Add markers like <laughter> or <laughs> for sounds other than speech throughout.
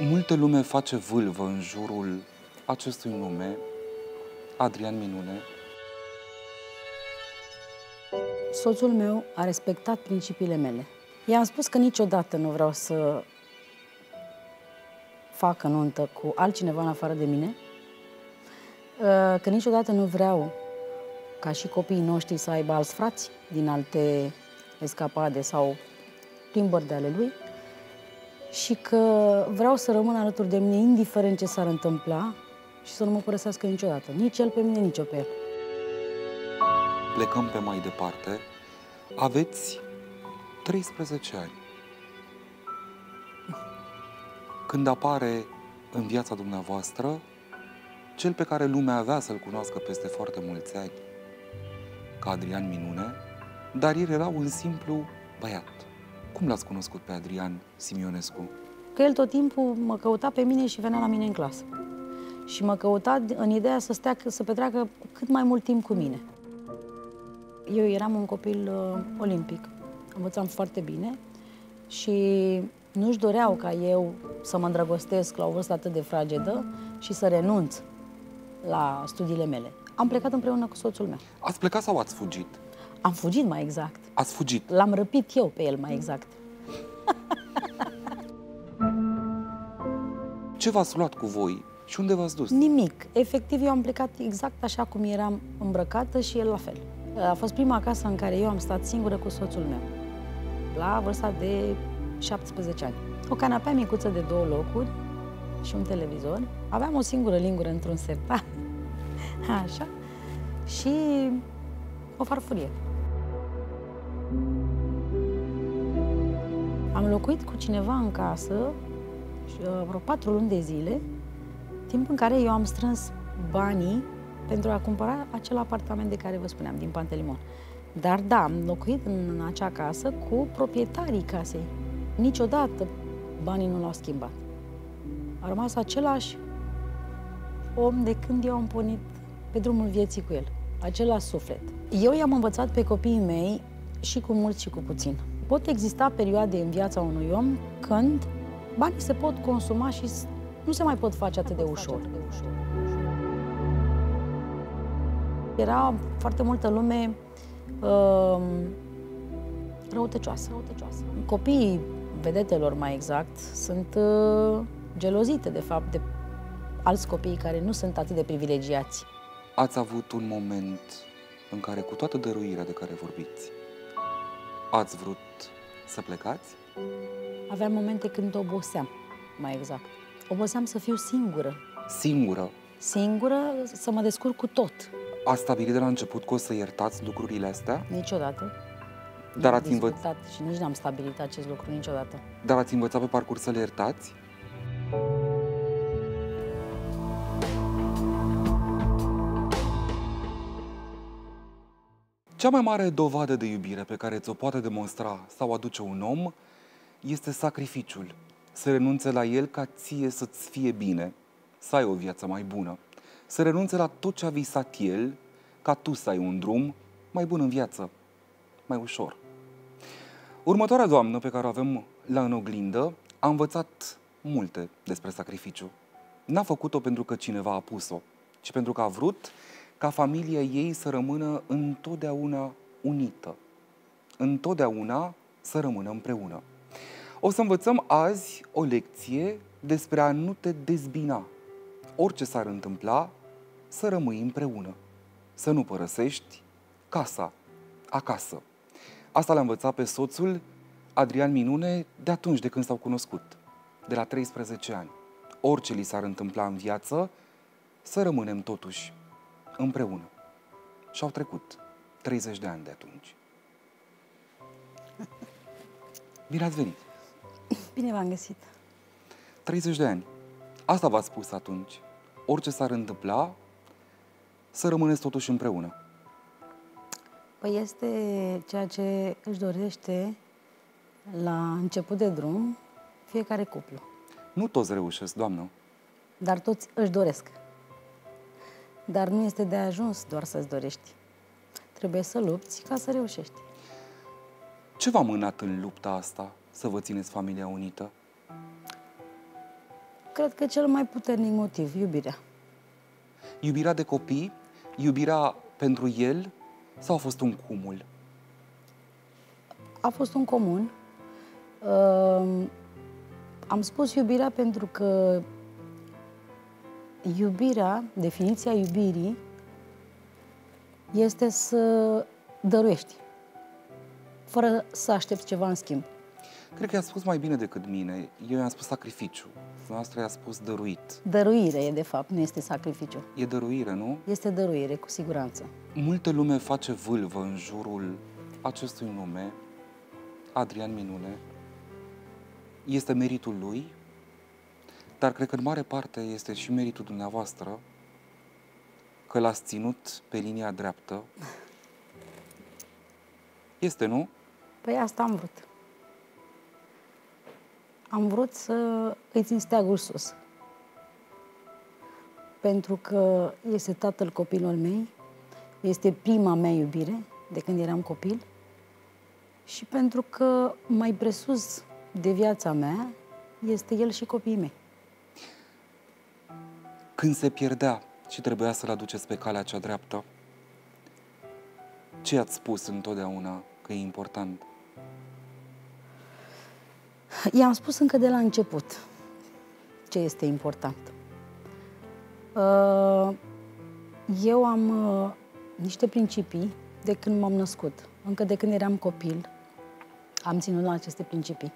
Multă lume face vâlvă în jurul acestui nume, Adrian Minune. Soțul meu a respectat principiile mele. I-am spus că niciodată nu vreau să facă nuntă cu altcineva în afară de mine, că niciodată nu vreau ca și copiii noștri să aibă alți frați din alte escapade sau plimbări de ale lui și că vreau să rămân alături de mine, indiferent ce s-ar întâmpla și să nu mă părăsească niciodată. Nici el pe mine, nici eu pe el. Plecăm pe mai departe. Aveți 13 ani. Când apare în viața dumneavoastră cel pe care lumea avea să-l cunoască peste foarte mulți ani, ca Adrian Minune, dar el era un simplu băiat. Cum l-ați cunoscut pe Adrian Simionescu? Că el tot timpul mă căuta pe mine și venea la mine în clasă. Și mă căuta în ideea să, stea, să petreacă cât mai mult timp cu mine. Eu eram un copil uh, olimpic, învățam foarte bine și nu-și doreau ca eu să mă îndrăgostesc la o vârstă atât de fragedă și să renunț la studiile mele. Am plecat împreună cu soțul meu. Ați plecat sau ați fugit? Am fugit mai exact. Ați fugit? L-am răpit eu pe el mai exact. <laughs> Ce v-ați luat cu voi și unde v-ați dus? Nimic. Efectiv, eu am plecat exact așa cum eram îmbrăcată și el la fel. A fost prima casă în care eu am stat singură cu soțul meu, la vârsta de 17 ani. O canapea micuță de două locuri și un televizor. Aveam o singură lingură într-un sertar, <laughs> așa, și o farfurie. Am locuit cu cineva în casă uh, vreo patru luni de zile, timp în care eu am strâns banii pentru a cumpăra acel apartament de care vă spuneam, din Pantelimon. Dar da, am locuit în acea casă cu proprietarii casei. Niciodată banii nu l-au schimbat. A rămas același om de când eu am pornit pe drumul vieții cu el. Același suflet. Eu i-am învățat pe copiii mei și cu mult și cu puțin. Pot exista perioade în viața unui om când banii se pot consuma și nu se mai pot face atât de ușor. Era foarte multă lume uh, răutăcioasă. răutăcioasă. Copiii vedetelor, mai exact, sunt uh, gelozite, de fapt, de alți copii care nu sunt atât de privilegiați. Ați avut un moment în care, cu toată dăruirea de care vorbiți, ați vrut să plecați? Aveam momente când oboseam, mai exact. Oboseam să fiu singură. Singură? Singură, să mă descurc cu tot. A stabilit de la început că o să iertați lucrurile astea? Niciodată. Dar ați învățat... Și nici n-am stabilit acest lucru niciodată. Dar ați învățat pe parcurs să le iertați? Cea mai mare dovadă de iubire pe care ți-o poate demonstra sau aduce un om este sacrificiul. Să renunțe la el ca ție să-ți fie bine, să ai o viață mai bună. Să renunțe la tot ce a visat el, ca tu să ai un drum mai bun în viață, mai ușor. Următoarea doamnă pe care o avem la în oglindă a învățat multe despre sacrificiu. N-a făcut-o pentru că cineva a pus-o, ci pentru că a vrut ca familia ei să rămână întotdeauna unită, întotdeauna să rămână împreună. O să învățăm azi o lecție despre a nu te dezbina. Orice s-ar întâmpla, să rămâi împreună, să nu părăsești casa, acasă. Asta l-a învățat pe soțul Adrian Minune de atunci de când s-au cunoscut, de la 13 ani. Orice li s-ar întâmpla în viață, să rămânem totuși împreună. Și au trecut 30 de ani de atunci. Bine ați venit! Bine v-am găsit! 30 de ani. Asta v-ați spus atunci. Orice s-ar întâmpla, să rămâneți totuși împreună. Păi este ceea ce își dorește la început de drum fiecare cuplu. Nu toți reușesc, doamnă. Dar toți își doresc. Dar nu este de ajuns doar să-ți dorești. Trebuie să lupți ca să reușești. Ce v-a mânat în lupta asta să vă țineți familia unită? Cred că cel mai puternic motiv, iubirea. Iubirea de copii, iubirea pentru el sau a fost un cumul? A fost un comun. Uh, am spus iubirea pentru că iubirea, definiția iubirii, este să dăruiești, fără să aștepți ceva în schimb. Cred că i-a spus mai bine decât mine. Eu i-am spus sacrificiu. Noastră i-a spus dăruit. Dăruire e, de fapt, nu este sacrificiu. E dăruire, nu? Este dăruire, cu siguranță. Multă lume face vâlvă în jurul acestui nume, Adrian Minune. Este meritul lui, dar cred că în mare parte este și meritul dumneavoastră că l-ați ținut pe linia dreaptă. Este, nu? Păi asta am vrut. Am vrut să îi țin steagul sus. Pentru că este tatăl copilul mei, este prima mea iubire de când eram copil și pentru că mai presus de viața mea este el și copiii mei. Când se pierdea și trebuia să-l aduceți pe calea cea dreaptă, ce ați spus întotdeauna că e important? I-am spus încă de la început ce este important. Uh, eu am uh, niște principii de când m-am născut. Încă de când eram copil, am ținut la aceste principii.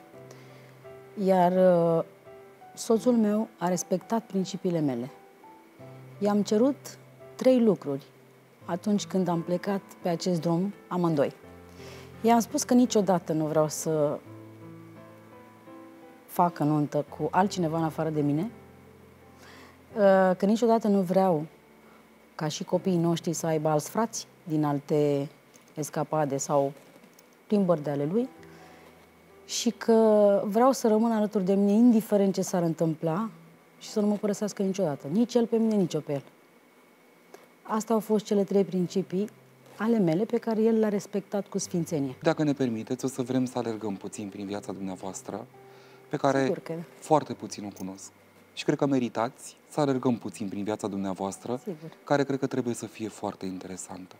Iar uh, soțul meu a respectat principiile mele. I-am cerut trei lucruri atunci când am plecat pe acest drum amândoi. I-am spus că niciodată nu vreau să facă nuntă cu altcineva în afară de mine, uh, că niciodată nu vreau ca și copiii noștri să aibă alți frați din alte escapade sau plimbări de ale lui și că vreau să rămân alături de mine indiferent ce s-ar întâmpla și să nu mă părăsească niciodată. Nici el pe mine, nici eu pe el. Astea au fost cele trei principii ale mele pe care el le-a respectat cu sfințenie. Dacă ne permiteți, o să vrem să alergăm puțin prin viața dumneavoastră pe care Sigur că da. foarte puțin o cunosc. Și cred că meritați să alergăm puțin prin viața dumneavoastră, Sigur. care cred că trebuie să fie foarte interesantă.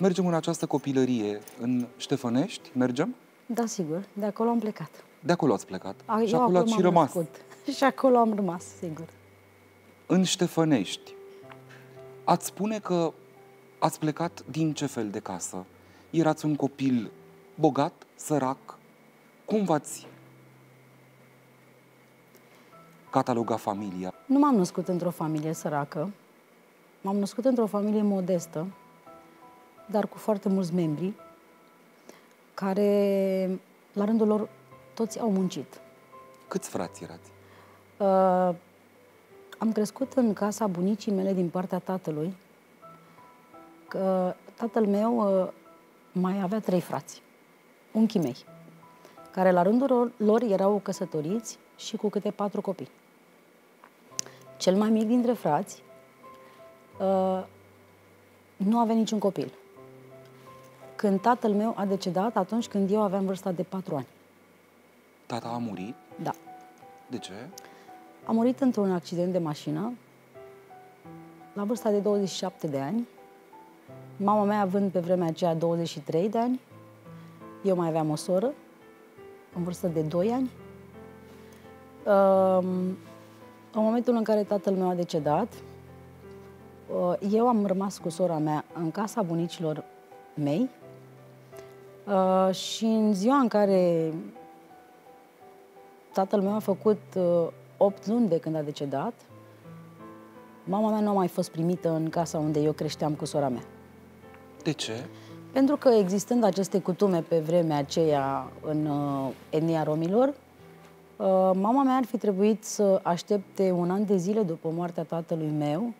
Mergem în această copilărie în Ștefănești, mergem? Da, sigur. De acolo am plecat. De acolo ați plecat. A, și eu acolo ați și m-am rămas. născut. <laughs> Și acolo am rămas, sigur. În Ștefănești, ați spune că ați plecat din ce fel de casă? Erați un copil bogat, sărac? Cum v-ați cataloga familia? Nu m-am născut într-o familie săracă. M-am născut într-o familie modestă, dar cu foarte mulți membri, care, la rândul lor, toți au muncit. Câți frați erați? Uh, am crescut în casa bunicii mele din partea tatălui. Că tatăl meu uh, mai avea trei frați, unchii mei, care la rândul lor erau căsătoriți și cu câte patru copii. Cel mai mic dintre frați uh, nu avea niciun copil. Când tatăl meu a decedat, atunci când eu aveam vârsta de patru ani. Tata a murit? Da. De ce? A murit într-un accident de mașină la vârsta de 27 de ani. Mama mea având pe vremea aceea 23 de ani. Eu mai aveam o soră în vârstă de 2 ani. Um, În momentul în care tatăl meu a decedat, uh, eu am rămas cu sora mea în casa bunicilor mei uh, și în ziua în care tatăl meu a făcut uh, 8 luni de când a decedat, mama mea nu a mai fost primită în casa unde eu creșteam cu sora mea. De ce? Pentru că existând aceste cutume pe vremea aceea în uh, etnia romilor, uh, mama mea ar fi trebuit să aștepte un an de zile după moartea tatălui meu,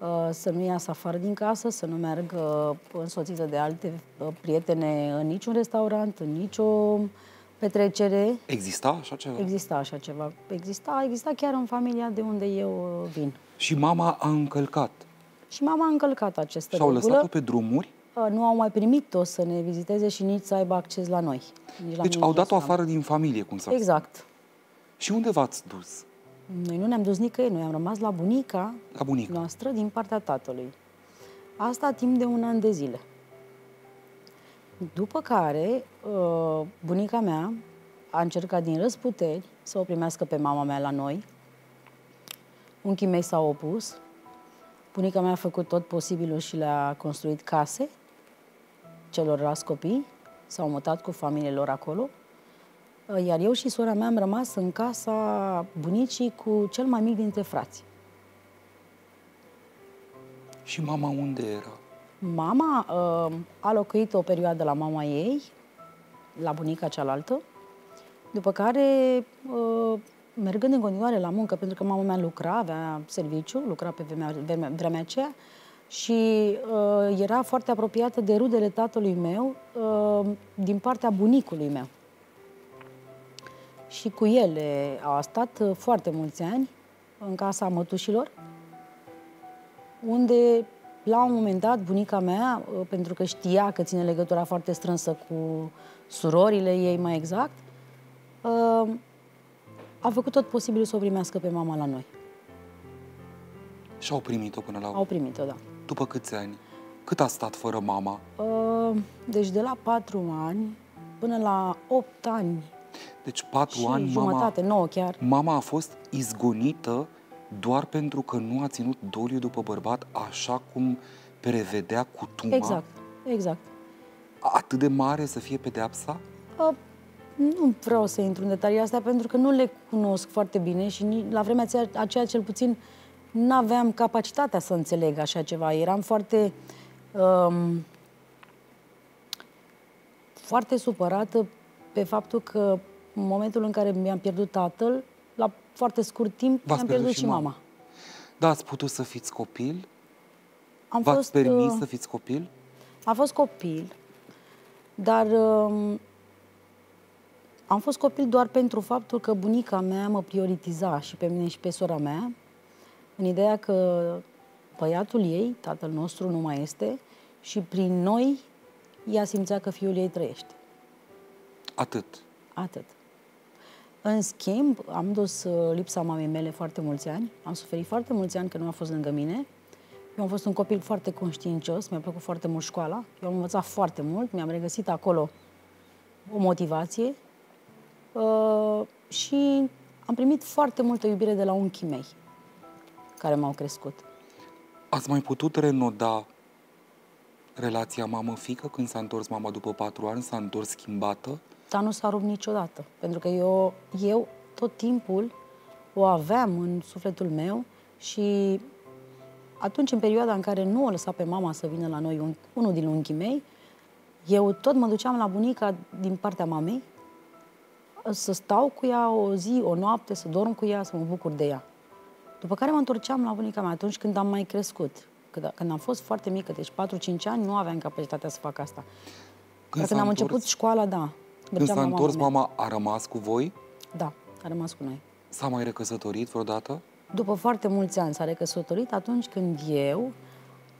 uh, să nu iasă afară din casă, să nu meargă însoțită de alte uh, prietene în niciun restaurant, în nicio petrecere. Exista așa ceva? Exista așa ceva. Exista, exista chiar în familia de unde eu uh, vin. Și mama a încălcat. Și mama a încălcat aceste Și au regulă. lăsat-o pe drumuri? Uh, Nu au mai primit-o să ne viziteze și nici să aibă acces la noi. Nici la Deci mine, au nici dat-o la- afară din familie, cum s-a spus. Exact. Și unde v-ați dus? Noi nu ne-am dus nicăieri, noi am rămas la bunica La bunică. noastră din partea tatălui. Asta timp de un an de zile. După care, uh, bunica mea a încercat din răsputeri să o primească pe mama mea la noi. Unchii mei s-au opus. Bunica mea a făcut tot posibilul și le-a construit case celorlalți copii. S-au mutat cu familiile lor acolo. Uh, Iar eu și sora mea am rămas în casa bunicii cu cel mai mic dintre frați. Și mama unde era? Mama uh, a locuit o perioadă la mama ei, la bunica cealaltă, după care, uh, mergând în continuare la muncă, pentru că mama mea lucra, avea serviciu, lucra pe vremea, vremea, vremea aceea, și uh, era foarte apropiată de rudele tatălui meu uh, din partea bunicului meu. Și cu ele a stat uh, foarte mulți ani în casa mătușilor, unde la un moment dat bunica mea, uh, pentru că știa că ține legătura foarte strânsă cu surorile ei mai exact, uh, a făcut tot posibilul să o primească pe mama la noi. Și au primit-o până la... Au primit-o, da. După câți ani? Cât a stat fără mama? Uh, Deci de la patru ani până la opt ani Deci patru și ani mama, jumătate, nouă chiar. mama a fost izgonită doar pentru că nu a ținut doliu după bărbat așa cum prevedea cutuma? Exact, exact. Atât de mare să fie pedeapsa? Uh, nu vreau să intru în detalii astea pentru că nu le cunosc foarte bine și ni- la vremea aceea, aceea cel puțin nu aveam capacitatea să înțeleg așa ceva. Eram foarte um, foarte supărată pe faptul că în momentul în care mi-am pierdut tatăl, la foarte scurt timp V-ați mi-am pierdut pierdut și și mama. mama. Da, ați putut să fiți copil? Am V-ați fost, permis uh, să fiți copil? A fost copil, dar um, am fost copil doar pentru faptul că bunica mea mă prioritiza și pe mine și pe sora mea, în ideea că băiatul ei, tatăl nostru, nu mai este și prin noi ea simțea că fiul ei trăiește. Atât. Atât. În schimb, am dus uh, lipsa mamei mele foarte mulți ani. Am suferit foarte mulți ani că nu a fost lângă mine. Eu am fost un copil foarte conștiincios, mi-a plăcut foarte mult școala. Eu am învățat foarte mult, mi-am regăsit acolo o motivație uh, și am primit foarte multă iubire de la unchii mei care m-au crescut. Ați mai putut renoda relația mamă-fică când s-a întors mama după patru ani? S-a întors schimbată? Dar nu s-a rupt niciodată. Pentru că eu, eu tot timpul o aveam în sufletul meu și atunci, în perioada în care nu o lăsa pe mama să vină la noi, un, unul din unchii mei, eu tot mă duceam la bunica din partea mamei să stau cu ea o zi, o noapte, să dorm cu ea, să mă bucur de ea. După care mă întorceam la bunica mea atunci când am mai crescut. Când, când am fost foarte mică, deci 4-5 ani, nu aveam capacitatea să fac asta. Dar când s-a am întors- început școala, da. Când mergeam s-a la întors mea. mama, a rămas cu voi? Da, a rămas cu noi. S-a mai recăsătorit vreodată? După foarte mulți ani s-a recăsătorit atunci când eu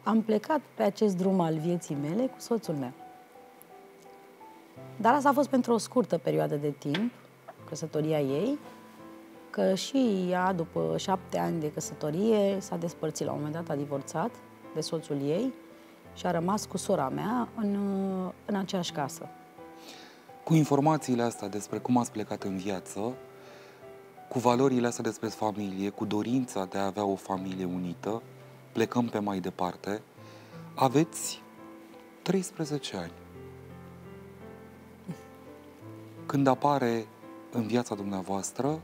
am plecat pe acest drum al vieții mele cu soțul meu. Dar asta a fost pentru o scurtă perioadă de timp, căsătoria ei, că și ea, după șapte ani de căsătorie, s-a despărțit la un moment dat, a divorțat de soțul ei și a rămas cu sora mea în, în aceeași casă. Cu informațiile astea despre cum ați plecat în viață, cu valorile astea despre familie, cu dorința de a avea o familie unită, plecăm pe mai departe, aveți 13 ani. Când apare în viața dumneavoastră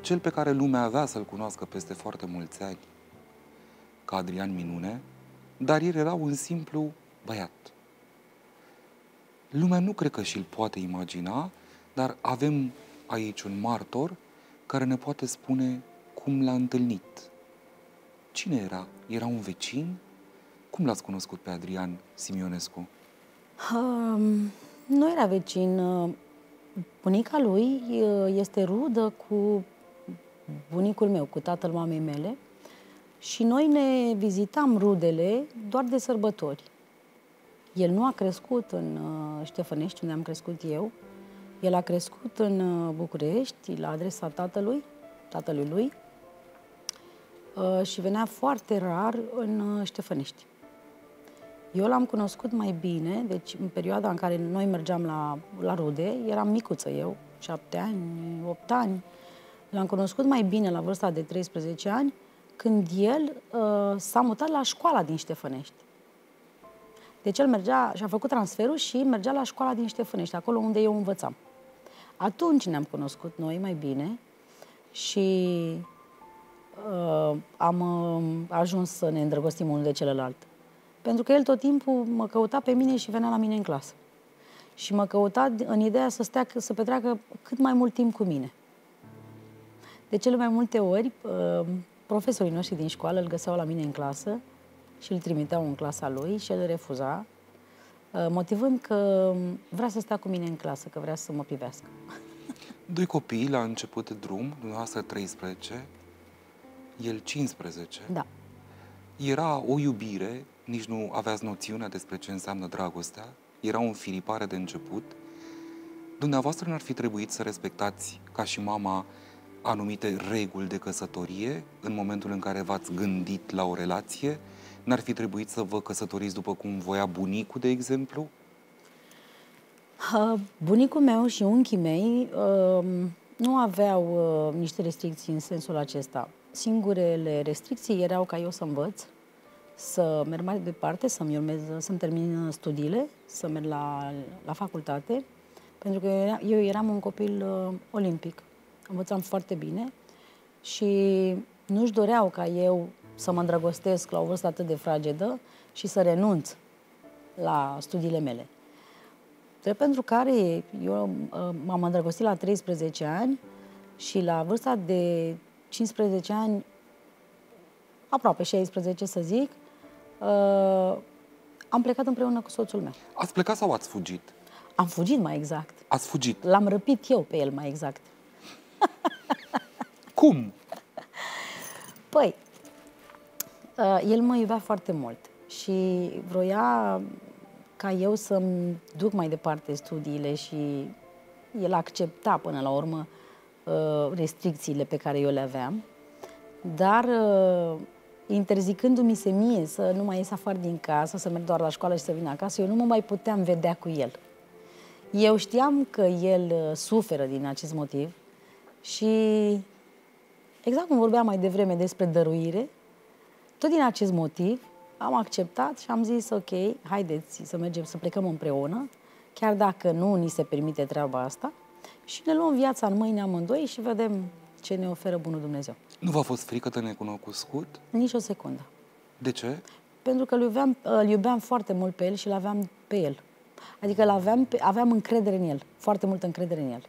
cel pe care lumea avea să-l cunoască peste foarte mulți ani, ca Adrian Minune, dar el era un simplu băiat. Lumea nu cred că și-l poate imagina, dar avem aici un martor care ne poate spune cum l-a întâlnit. Cine era? Era un vecin? Cum l-ați cunoscut pe Adrian Simionescu? Um, nu era vecin. uh, Bunica lui uh, este rudă cu bunicul meu, cu tatăl mamei mele și noi ne vizitam rudele doar de sărbători. El nu a crescut în uh, Ștefănești, unde am crescut eu. El a crescut în uh, București, la adresa tatălui tatălui lui, uh, și venea foarte rar în uh, Ștefănești. Eu l-am cunoscut mai bine, deci în perioada în care noi mergeam la, la rude, eram micuță eu, șapte ani, opt ani. L-am cunoscut mai bine la vârsta de 13 ani, când el uh, s-a mutat la școala din Ștefănești. Deci el mergea și a făcut transferul și mergea la școala din Ștefănești, acolo unde eu învățam. Atunci ne-am cunoscut noi mai bine și uh, am uh, ajuns să ne îndrăgostim unul de celălalt. Pentru că el tot timpul mă căuta pe mine și venea la mine în clasă. Și mă căuta în ideea să, stea, să petreacă cât mai mult timp cu mine. De cele mai multe ori, uh, profesorii noștri din școală îl găseau la mine în clasă și îl trimiteau în clasa lui și el refuza, uh, motivând că vrea să stea cu mine în clasă, că vrea să mă privească. <laughs> Doi copii la început de drum, dumneavoastră 13, el 15. Da. Era o iubire, nici nu aveați noțiunea despre ce înseamnă dragostea, era o înfilipare de început. Dumneavoastră n-ar fi trebuit să respectați, ca și mama, anumite reguli de căsătorie în momentul în care v-ați gândit la o relație? N-ar fi trebuit să vă căsătoriți după cum voia bunicul, de exemplu? Bunicul meu și unchii mei uh, nu aveau uh, niște restricții în sensul acesta. Singurele restricții erau ca eu să învăț, să merg mai departe, să-mi urmez, să-mi termin studiile, să merg la, la facultate, pentru că eu, era, eu eram un copil uh, olimpic. Învățam foarte bine și nu-și doreau ca eu să mă îndrăgostesc la o vârstă atât de fragedă și să renunț la studiile mele. De pentru care eu uh, m-am îndrăgostit la 13 ani și la vârsta de 15 ani, aproape 16 să zic, uh, am plecat împreună cu soțul meu. Ați plecat sau ați fugit? Am fugit mai exact. Ați fugit? L-am răpit eu pe el mai exact. Cum? Păi, uh, el mă iubea foarte mult și vroia ca eu să-mi duc mai departe studiile și el accepta până la urmă uh, restricțiile pe care eu le aveam, dar uh, interzicându-mi se mie să nu mai ies afară din casă, să merg doar la școală și să vin acasă, eu nu mă mai puteam vedea cu el. Eu știam că el uh, suferă din acest motiv și exact cum vorbeam mai devreme despre dăruire, tot din acest motiv am acceptat și am zis, ok, haideți să mergem, să plecăm împreună, chiar dacă nu ni se permite treaba asta, și ne luăm viața în mâini amândoi și vedem ce ne oferă Bunul Dumnezeu. Nu v-a fost frică de necunoscut? Nici o secundă. De ce? Pentru că îl iubeam, îl iubeam foarte mult pe el și îl aveam pe el. Adică aveam, aveam încredere în el, foarte multă încredere în el.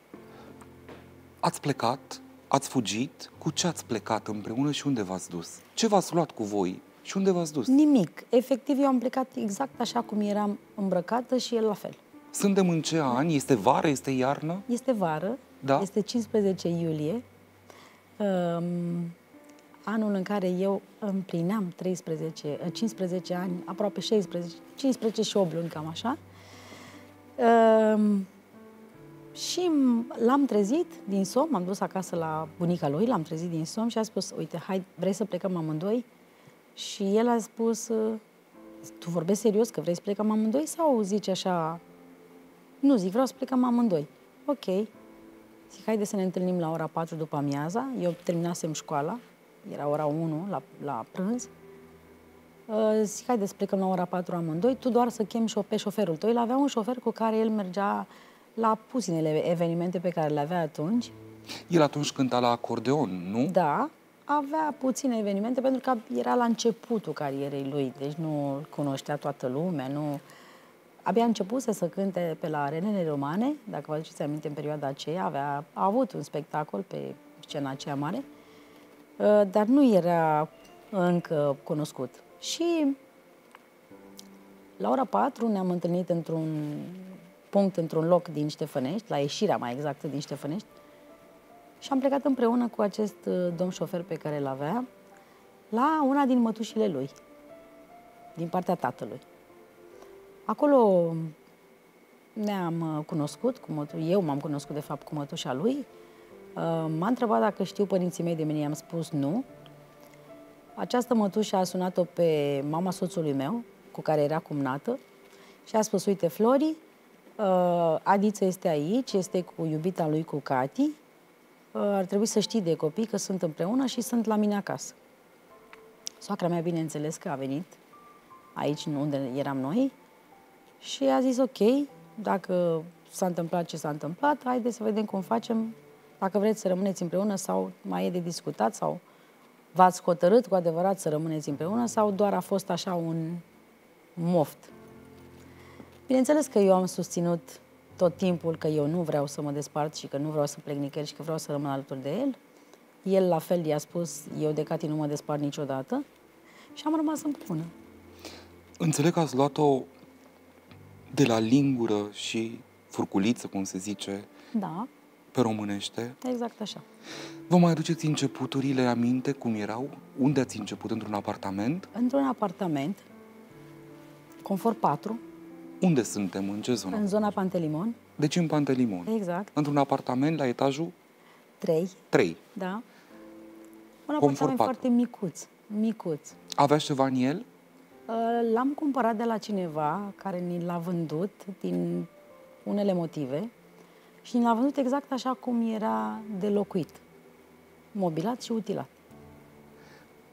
Ați plecat, ați fugit, cu ce ați plecat împreună și unde v-ați dus? Ce v-ați luat cu voi și unde v-ați dus? Nimic. Efectiv, eu am plecat exact așa cum eram îmbrăcată și el la fel. Suntem în ce an? Este vară? Este iarnă? Este vară. Da. Este 15 iulie. Um, anul în care eu împlineam 13, 15 ani, aproape 16, 15 și 8 luni, cam așa. Um, și l-am trezit din somn, m-am dus acasă la bunica lui, l-am trezit din somn și a spus, uite, hai, vrei să plecăm amândoi? Și el a spus, tu vorbești serios că vrei să plecăm amândoi sau zici așa, nu zic, vreau să plecăm amândoi. Ok. Zic, haide să ne întâlnim la ora 4 după amiaza. Eu terminasem școala, era ora 1 la, la prânz. Uh, zic, haide să plecăm la ora 4 amândoi, tu doar să chem pe șoferul tău. El avea un șofer cu care el mergea la puținele evenimente pe care le avea atunci. El atunci cânta la acordeon, nu? Da, avea puține evenimente pentru că era la începutul carierei lui, deci nu cunoștea toată lumea, nu... Abia început să cânte pe la arenele romane, dacă vă aduceți aminte, în perioada aceea, avea, a avut un spectacol pe scena aceea mare, uh, dar nu era încă cunoscut. Și la ora 4 ne-am întâlnit într-un punct, într-un loc din Ștefănești, la ieșirea mai exactă din Ștefănești, și am plecat împreună cu acest uh, domn șofer pe care îl avea la una din mătușile lui, din partea tatălui. Acolo ne-am uh, cunoscut, cu mătu- eu m-am cunoscut de fapt cu mătușa lui, M-a întrebat dacă știu părinții mei de mine, i-am spus nu. Această mătușă a sunat-o pe mama soțului meu, cu care era cumnată, și a spus, uite, Flori, uh, Adiță este aici, este cu iubita lui, cu Cati, uh, ar trebui să știi de copii că sunt împreună și sunt la mine acasă. Soacra mea, bineînțeles că a venit aici, unde eram noi, și a zis, ok, dacă s-a întâmplat ce s-a întâmplat, haideți să vedem cum facem, dacă vreți să rămâneți împreună sau mai e de discutat sau v-ați hotărât cu adevărat să rămâneți împreună sau doar a fost așa un moft. Bineînțeles că eu am susținut tot timpul că eu nu vreau să mă despart și că nu vreau să plec nicăieri și că vreau să rămân alături de el. El la fel i-a spus, eu de Cati nu mă despart niciodată și am rămas împreună. Înțeleg că ați luat-o de la lingură și furculiță, cum se zice, Da, pe românește. exact așa. Vă mai aduceți începuturile aminte cum erau? Unde ați început? Într-un apartament? Într-un apartament, confort 4, Unde suntem? În ce zonă? în zona Pantelimon, Deci în Pantelimon. exact, Într-un apartament la etajul 3, 3. da. Un Confort apartament patru. foarte micuț, micuț. Aveați ceva în el? Uh, L-am cumpărat de la cineva care ni l-a vândut din unele motive și ni l-a vândut exact așa cum era de locuit. Mobilat și utilat.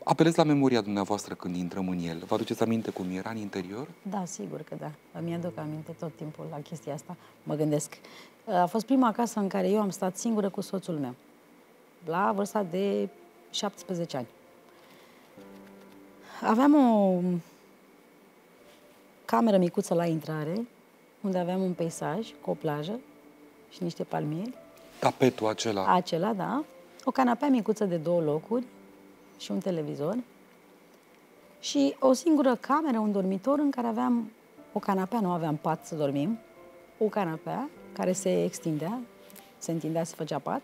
Apelez la memoria dumneavoastră când intrăm în el. Vă aduceți aminte cum era în interior? Da, sigur că da. Îmi aduc aminte tot timpul la chestia asta. Mă gândesc. A fost prima casă în care eu am stat singură cu soțul meu. La vârsta de 17 ani. Aveam o cameră micuță la intrare, unde aveam un peisaj cu o plajă și niște palmieri. Tapetul acela. Acela, da. O canapea micuță de două locuri și un televizor. Și o singură cameră, un dormitor în care aveam o canapea, nu aveam pat să dormim, o canapea care se extindea, se întindea, se făcea pat.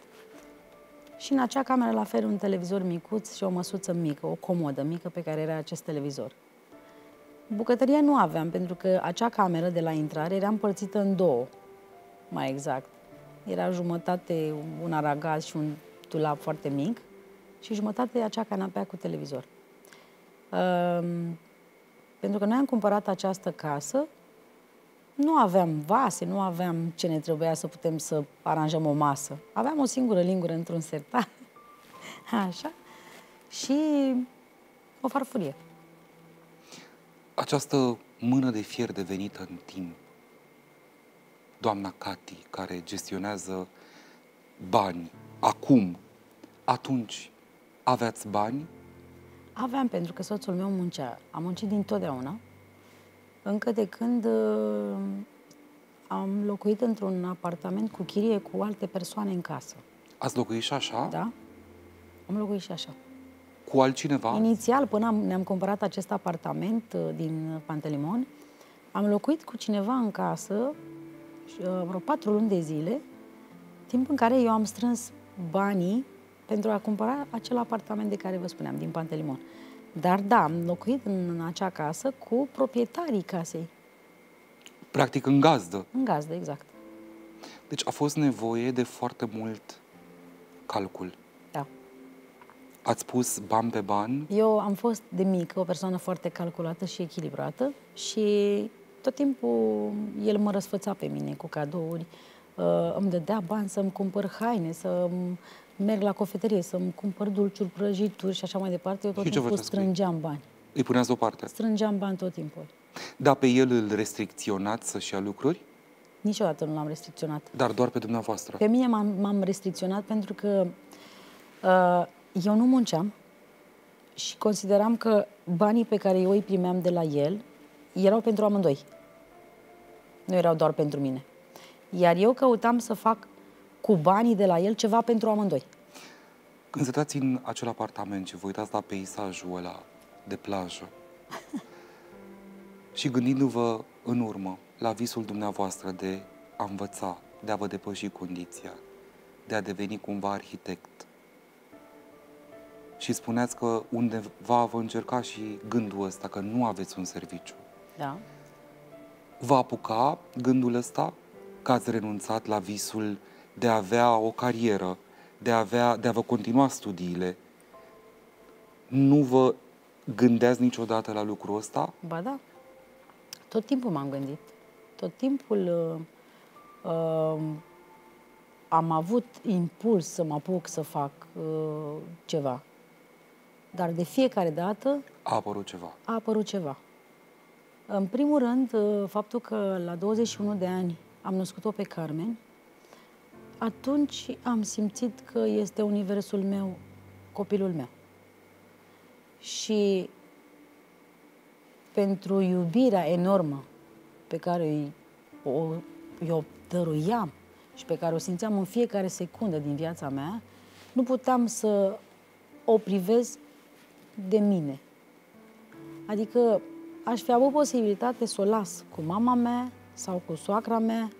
Și în acea cameră, la fel, un televizor micuț și o măsuță mică, o comodă mică pe care era acest televizor. Bucătăria nu aveam, pentru că acea cameră de la intrare era împărțită în două, mai exact. Era jumătate un aragaz și un dulap foarte mic și jumătate acea canapea cu televizor. Um, pentru că noi am cumpărat această casă, nu aveam vase, nu aveam ce ne trebuia să putem să aranjăm o masă. Aveam o singură lingură într-un sertar, <laughs> așa, și o farfurie. Această mână de fier devenită în timp. Doamna Cati, care gestionează bani, acum, atunci, aveați bani? Aveam, pentru că soțul meu muncea. Am muncit dintotdeauna, încă de când uh, am locuit într-un apartament cu chirie cu alte persoane în casă. Ați locuit și așa? Da? Am locuit și așa. Cu altcineva? Inițial, până am, ne-am cumpărat acest apartament uh, din Pantelimon, am locuit cu cineva în casă și, uh, vreo patru luni de zile, timp în care eu am strâns banii pentru a cumpăra acel apartament de care vă spuneam, din Pantelimon. Dar da, am locuit în acea casă cu proprietarii casei, Practic în gazdă. în gazdă, exact. Deci a fost nevoie de foarte mult calcul. Da. Ați pus bani pe bani, Eu am fost de mică o persoană foarte calculată și echilibrată și tot timpul el mă răsfăța pe mine cu cadouri, uh, îmi dădea bani să-mi cumpăr haine, să merg la cofetărie, să-mi cumpăr dulciuri, prăjituri și așa mai departe. Eu tot Și ce timpul făceați cu ei? strângeam bani. îi puneați deoparte. Strângeam bani tot timpul. Da, pe el îl restricționați să-și ia lucruri, Niciodată nu l-am restricționat. dar doar pe dumneavoastră. Pe mine m-am, m-am restricționat pentru că uh, eu nu munceam și consideram că banii pe care eu îi primeam de la el erau pentru amândoi. Nu erau doar pentru mine. Iar eu căutam să fac cu banii de la el ceva pentru amândoi. Când stăteați în acel apartament și vă uitați la peisajul ăla de plajă <laughs> și gândindu-vă în urmă la visul dumneavoastră de a învăța, de a vă depăși condiția, de a deveni cumva arhitect, și spuneați că undeva vă încerca și gândul ăsta, că nu aveți un serviciu. Da? Vă apuca gândul ăsta că ați renunțat la visul de a avea o carieră, de a, avea, de a vă continua studiile, nu vă gândeați niciodată la lucrul ăsta? Ba da. Tot timpul m-am gândit. Tot timpul uh, uh, am avut impuls să mă apuc să fac uh, ceva. Dar de fiecare dată... A apărut ceva. A apărut ceva. În primul rând, uh, faptul că la 21 de ani am născut-o pe Carmen, atunci am simțit că este universul meu, copilul meu. Și pentru iubirea enormă pe care o, eu dăruiam și pe care o simțeam în fiecare secundă din viața mea, nu puteam să o privez de mine. Adică aș fi avut posibilitate să o las cu mama mea sau cu soacra mea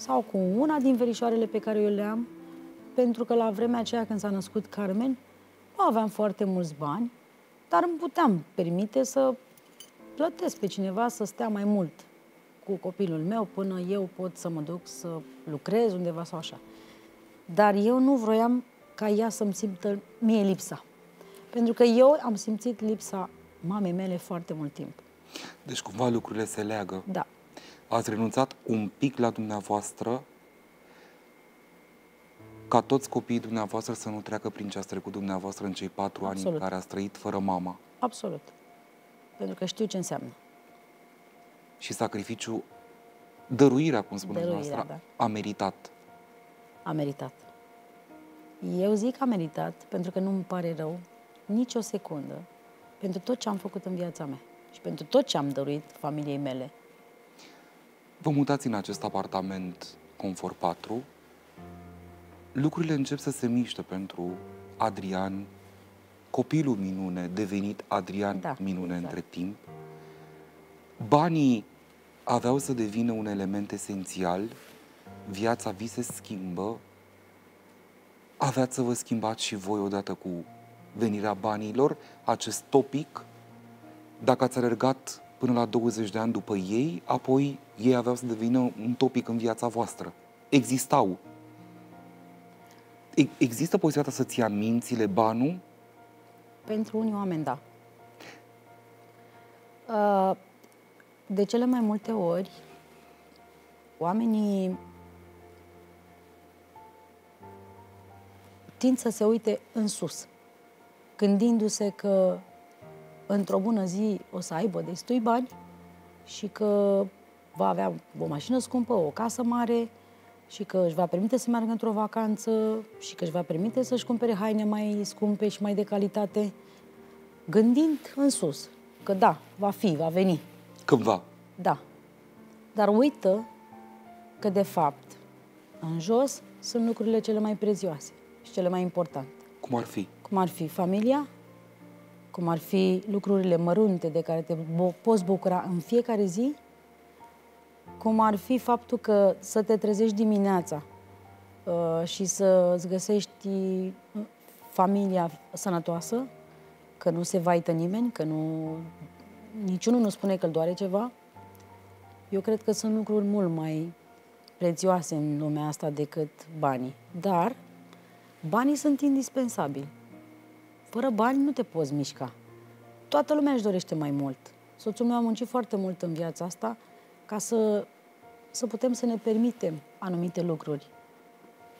sau cu una din verișoarele pe care eu le am, pentru că la vremea aceea când s-a născut Carmen, nu aveam foarte mulți bani, dar îmi puteam permite să plătesc pe cineva să stea mai mult cu copilul meu până eu pot să mă duc să lucrez undeva sau așa. Dar eu nu vroiam ca ea să-mi simtă mie lipsa. Pentru că eu am simțit lipsa mamei mele foarte mult timp. Deci cumva lucrurile se leagă. Da. Ați renunțat un pic la dumneavoastră ca toți copiii dumneavoastră să nu treacă prin ce ați trecut dumneavoastră în cei patru Absolut. ani în care ați trăit fără mama. Absolut. Pentru că știu ce înseamnă. Și sacrificiu, dăruirea, cum spuneți dumneavoastră, da. a meritat. A meritat. Eu zic că a meritat pentru că nu îmi pare rău nici o secundă pentru tot ce am făcut în viața mea și pentru tot ce am dăruit familiei mele. Vă mutați în acest apartament Confort 4, lucrurile încep să se miște pentru Adrian, copilul minune, devenit Adrian da, minune exact. între timp. Banii aveau să devină un element esențial, viața vi se schimbă, aveați să vă schimbați și voi odată cu venirea banilor, acest topic, dacă ați alergat până la 20 de ani după ei, apoi ei aveau să devină un topic în viața voastră. Existau. Există posibilitatea să-ți ia mințile banul? Pentru unii oameni, da. Uh, de cele mai multe ori, oamenii tind să se uite în sus gândindu-se că într-o bună zi o să aibă destui bani și că va avea o mașină scumpă, o casă mare și că își va permite să meargă într-o vacanță și că își va permite să-și cumpere haine mai scumpe și mai de calitate, gândind în sus, că da, va fi, va veni. Cândva. Da. Dar uită că, de fapt, în jos sunt lucrurile cele mai prezioase și cele mai importante. Cum ar fi? cum ar fi familia, cum ar fi lucrurile mărunte de care te poți bucura în fiecare zi, cum ar fi faptul că să te trezești dimineața uh, și să îți găsești uh, familia sănătoasă, că nu se vaită nimeni, că nu, niciunul nu spune că îl doare ceva. Eu cred că sunt lucruri mult mai prețioase în lumea asta decât banii. Dar banii sunt indispensabili. Fără bani nu te poți mișca. Toată lumea își dorește mai mult. Soțul meu a muncit foarte mult în viața asta ca să, să putem să ne permitem anumite lucruri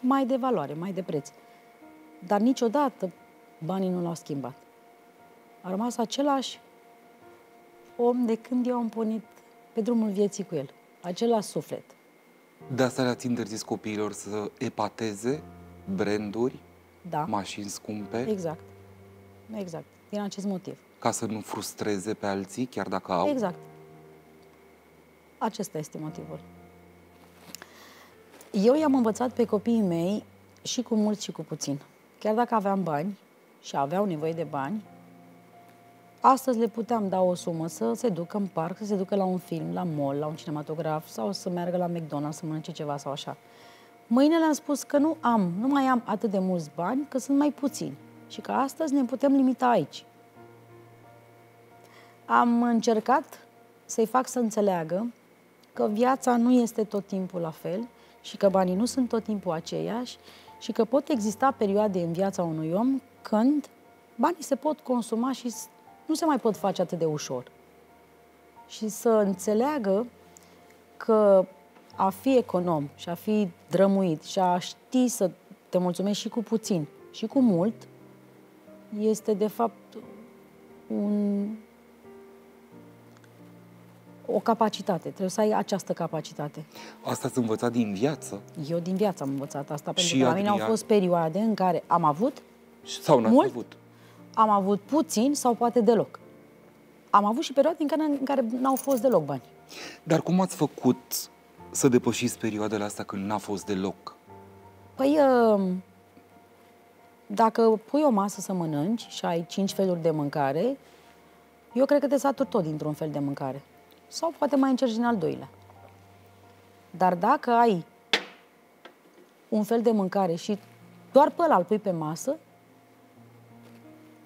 mai de valoare, mai de preț. Dar niciodată banii nu l-au schimbat. A rămas același om de când eu am pornit pe drumul vieții cu el. Același suflet. De asta le-ați interzis copiilor să epateze branduri, da. mașini scumpe? Exact. Exact, din acest motiv. Ca să nu frustreze pe alții, chiar dacă au? Exact. Acesta este motivul. Eu i-am învățat pe copiii mei și cu mult și cu puțin. Chiar dacă aveam bani și aveau nevoie de bani, astăzi le puteam da o sumă să se ducă în parc, să se ducă la un film, la mall, la un cinematograf sau să meargă la McDonald's să mănânce ceva sau așa. Mâine le-am spus că nu am, nu mai am atât de mulți bani, că sunt mai puțini și că astăzi ne putem limita aici. Am încercat să-i fac să înțeleagă că viața nu este tot timpul la fel și că banii nu sunt tot timpul aceiași și că pot exista perioade în viața unui om când banii se pot consuma și nu se mai pot face atât de ușor. Și să înțeleagă că a fi econom și a fi drămuit și a ști să te mulțumești și cu puțin și cu mult, este de fapt un, o capacitate. Trebuie să ai această capacitate. Asta ați învățat din viață? Eu din viață am învățat asta, pentru că la mine au fost perioade în care am avut sau n-ați mult, avut? am avut puțin sau poate deloc. Am avut și perioade în care, în care n-au fost deloc bani. Dar cum ați făcut să depășiți perioadele astea când n-a fost deloc? Păi, um, dacă pui o masă să mănânci și ai cinci feluri de mâncare, eu cred că te saturi tot dintr-un fel de mâncare. Sau poate mai încerci din al doilea. Dar dacă ai un fel de mâncare și doar pe ăla îl pui pe masă,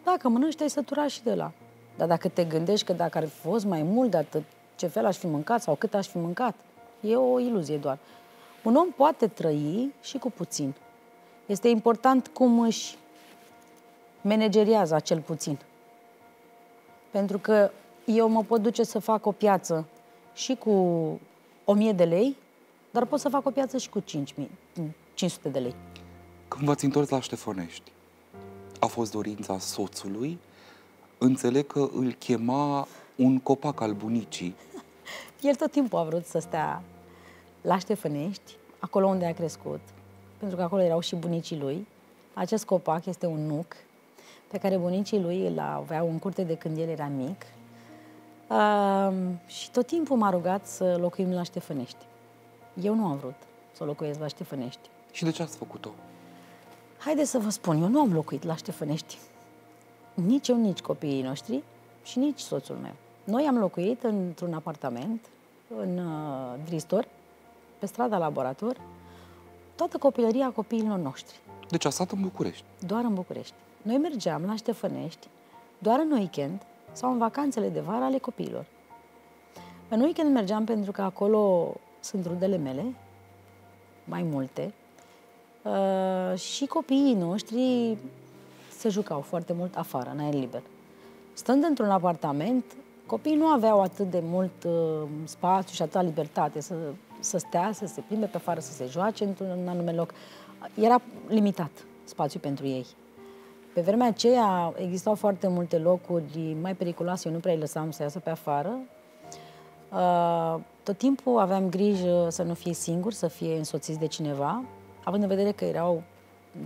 dacă mănânci, te-ai săturat și de la. Dar dacă te gândești că dacă ar fi fost mai mult de atât, ce fel aș fi mâncat sau cât aș fi mâncat, e o iluzie doar. Un om poate trăi și cu puțin. Este important cum își manageriază acel puțin. Pentru că eu mă pot duce să fac o piață și cu 1000 de lei, dar pot să fac o piață și cu 5000, 500 de lei. Când v-ați întors la Ștefănești, a fost dorința soțului, înțeleg că îl chema un copac al bunicii. <laughs> El tot timpul a vrut să stea la Ștefănești, acolo unde a crescut, pentru că acolo erau și bunicii lui. Acest copac este un nuc pe care bunicii lui îl aveau în curte de când el era mic. Uh, și tot timpul m-a rugat să locuim la Ștefănești. Eu nu am vrut să locuiesc la Ștefănești. Și de ce ați făcut-o? Haideți să vă spun, eu nu am locuit la Ștefănești. Nici eu, nici copiii noștri și nici soțul meu. Noi am locuit într-un apartament în uh, Dristor, pe strada Laborator, toată copilăria copiilor noștri. Deci a stat în București? Doar în București. Noi mergeam la Ștefănești doar în weekend sau în vacanțele de vară ale copiilor. În weekend mergeam pentru că acolo sunt rudele mele, mai multe, uh, și copiii noștri se jucau foarte mult afară, în aer liber. Stând într-un apartament, copiii nu aveau atât de mult uh, spațiu și atâta libertate să, să stea, să se plimbe pe afară, să se joace într-un anume loc. Era limitat spațiu pentru ei. Pe vremea aceea existau foarte multe locuri mai periculoase, eu nu prea îi lăsam să iasă pe afară. Uh, tot timpul aveam grijă să nu fie singur, să fie însoțiți de cineva, având în vedere că erau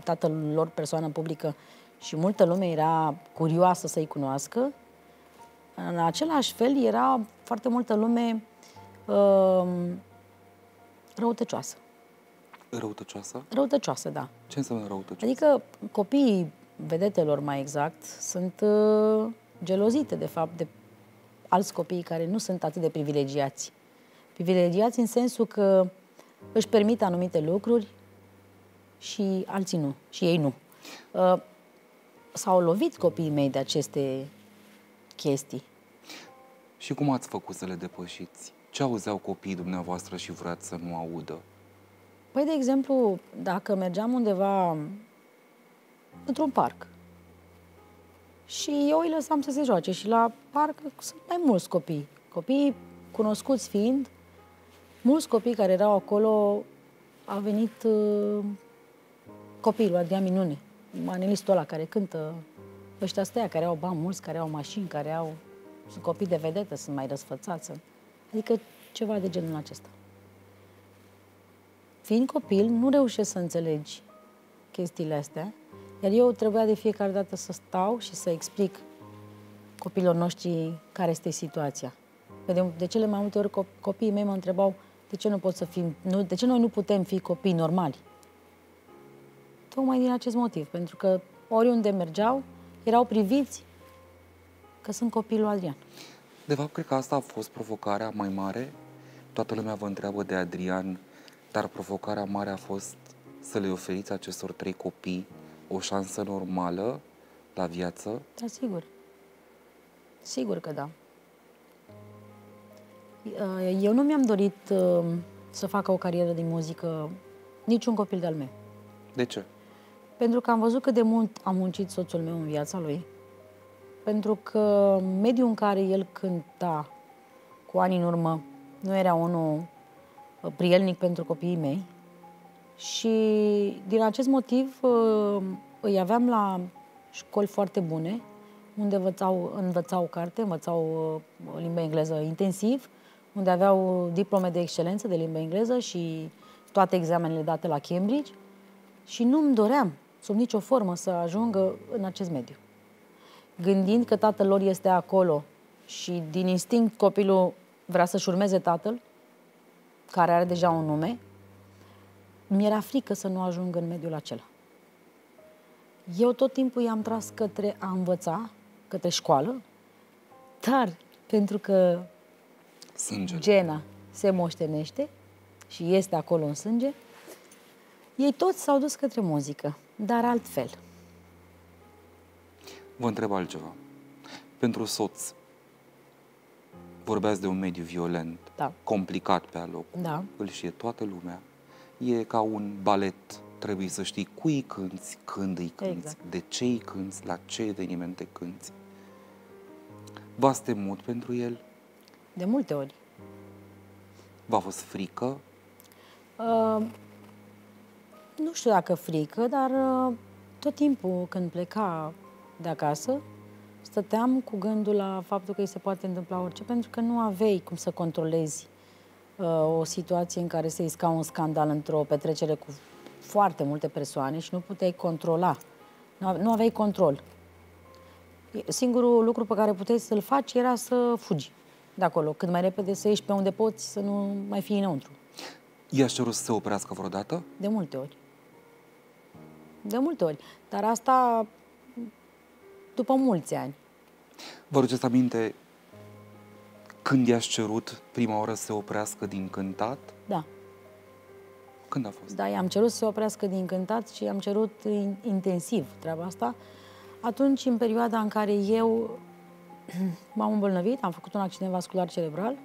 tatăl lor persoană publică și multă lume era curioasă să-i cunoască. În același fel era foarte multă lume uh, răutăcioasă. Răutăcioasă? Răutăcioasă, da. Ce înseamnă răutăcioasă? Adică copiii vedetelor mai exact, sunt uh, gelozite, de fapt, de alți copii care nu sunt atât de privilegiați. Privilegiați în sensul că își permit anumite lucruri și alții nu, și ei nu. Uh, s-au lovit copiii mei de aceste chestii. Și cum ați făcut să le depășiți? Ce auzeau copiii dumneavoastră și vreați să nu audă? Păi, de exemplu, dacă mergeam undeva într-un parc. Și eu îi lăsam să se joace și la parc sunt mai mulți copii. Copii cunoscuți fiind, mulți copii care erau acolo, a venit uh, copilul Adrian Minune, manelistul ăla care cântă, ăștia stăia care au bani mulți, care au mașini, care au... Sunt copii de vedetă, sunt mai răsfățați. Adică ceva de genul acesta. Fiind copil, nu reușești să înțelegi chestiile astea iar eu trebuia de fiecare dată să stau și să explic copilor noștri care este situația. De, de cele mai multe ori copiii mei mă întrebau de ce nu pot să fim, nu, de ce noi nu putem fi copii normali? Tocmai din acest motiv, pentru că oriunde mergeau, erau priviți că sunt copilul Adrian. De fapt, cred că asta a fost provocarea mai mare. Toată lumea vă întreabă de Adrian, dar provocarea mare a fost să le oferiți acestor trei copii o șansă normală la viață? Da, sigur. Sigur că da. Uh, eu nu mi-am dorit uh, să facă o carieră din muzică niciun copil de-al meu. De ce? Pentru că am văzut cât de mult a muncit soțul meu în viața lui. Pentru că mediul în care el cânta cu ani în urmă nu era unul uh, prielnic pentru copiii mei. Și din acest motiv uh, îi aveam la școli foarte bune, unde învățau, învățau carte, învățau uh, limba engleză intensiv, unde aveau diplome de excelență de limba engleză și toate examenele date la Cambridge și nu îmi doream, sub nicio formă, să ajungă în acest mediu. Gândind că tatăl lor este acolo și din instinct copilul vrea să-și urmeze tatăl, care are deja un nume, mi-era frică să nu ajung în mediul acela. Eu tot timpul i-am tras către a învăța, către școală, dar pentru că Sângele. gena se moștenește și este acolo în sânge, ei toți s-au dus către muzică, dar altfel. Vă întreb altceva. Pentru soț, vorbeați de un mediu violent, Da. complicat pe aloc. Da. Îl știe toată lumea. E ca un balet. Trebuie să știi cui îi cânti, când îi cânti, Exact. de ce îi cânti, la ce evenimente cânti. V-ați temut pentru el? De multe ori. V-a fost frică? Uh, nu știu dacă frică, dar uh, tot timpul când pleca de acasă, stăteam cu gândul la faptul că îi se poate întâmpla orice, pentru că nu aveai cum să controlezi uh, o situație în care se isca un scandal într-o petrecere cu foarte multe persoane și nu puteai controla. Nu ave- Nu aveai control. Singurul lucru pe care puteai să-l faci era să fugi de acolo, cât mai repede să ieși pe unde poți, să nu mai fii înăuntru. I-ați cerut să se oprească vreodată? De multe ori. De multe ori. Dar asta după mulți ani. Vă aduceți aminte când i-ați cerut prima oară să se oprească din cântat? Da. Când a fost? Da, i-am cerut să se oprească din cântat și i-am cerut in, intensiv treaba asta. Atunci, în perioada în care eu <clears throat> m-am îmbolnăvit, am făcut un accident vascular cerebral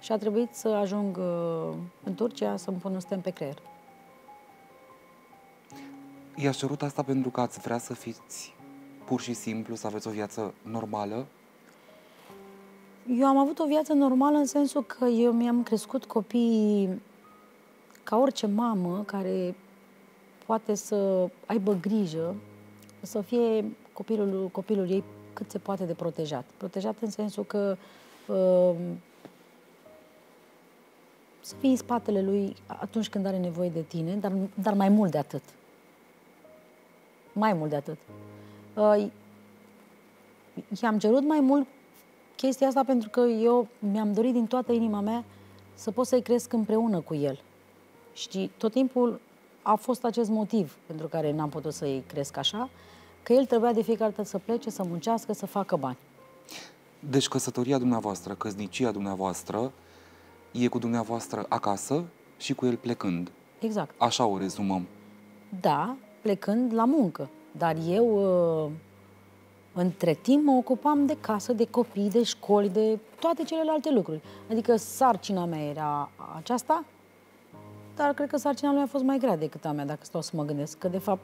și a trebuit să ajung uh, în Turcia să-mi pun un stem pe creier. I-ați cerut asta pentru că ați vrea să fiți pur și simplu, să aveți o viață normală? Eu am avut o viață normală în sensul că eu mi-am crescut copiii ca orice mamă care poate să aibă grijă să fie copilul, copilul ei cât se poate de protejat. Protejat în sensul că uh, să fii în spatele lui atunci când are nevoie de tine, dar, dar mai mult de atât. Mai mult de atât. Uh, i-am cerut mai mult chestia asta pentru că eu mi-am dorit din toată inima mea să pot să-i cresc împreună cu el. Și tot timpul a fost acest motiv pentru care n-am putut să-i cresc așa, că el trebuia de fiecare dată să plece, să muncească, să facă bani. Deci căsătoria dumneavoastră, căsnicia dumneavoastră, e cu dumneavoastră acasă și cu el plecând. Exact. Așa o rezumăm. Da, plecând la muncă. Dar eu, uh, între timp, mă ocupam de casă, de copii, de școli, de toate celelalte lucruri. Adică sarcina mea era aceasta, dar cred că sarcina lui a fost mai grea decât a mea, dacă stau să mă gândesc. Că, de fapt,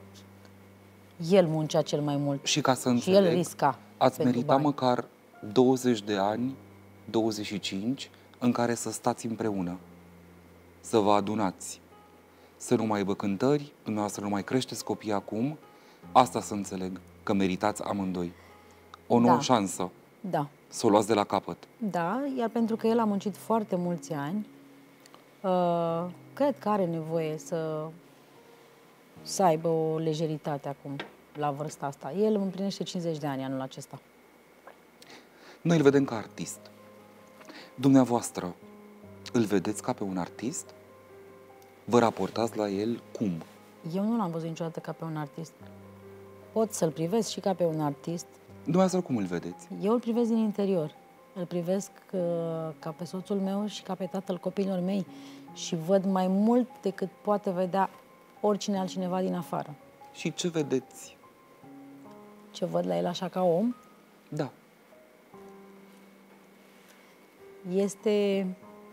el muncea cel mai mult. Și ca să Și înțeleg, el risca ați pentru merita bani. măcar 20 de ani, 25, în care să stați împreună, să vă adunați, să nu mai aibă cântări, dumneavoastră nu mai creșteți copii acum, asta să înțeleg, că meritați amândoi. O nouă Da. șansă Da. să o luați de la capăt. Da, iar pentru că el a muncit foarte mulți ani, uh, cred că are nevoie să, să aibă o lejeritate acum, la vârsta asta. El împlinește 50 de ani anul acesta. Noi îl vedem ca artist. Dumneavoastră, îl vedeți ca pe un artist? Vă raportați la el cum? Eu nu l-am văzut niciodată ca pe un artist. Pot să-l privesc și ca pe un artist. Dumneavoastră cum îl vedeți? Eu îl privesc din interior. Îl privesc uh, ca pe soțul meu și ca pe tatăl copiilor mei și văd mai mult decât poate vedea oricine altcineva din afară. Și ce vedeți? Ce văd la el așa ca om, Da. Este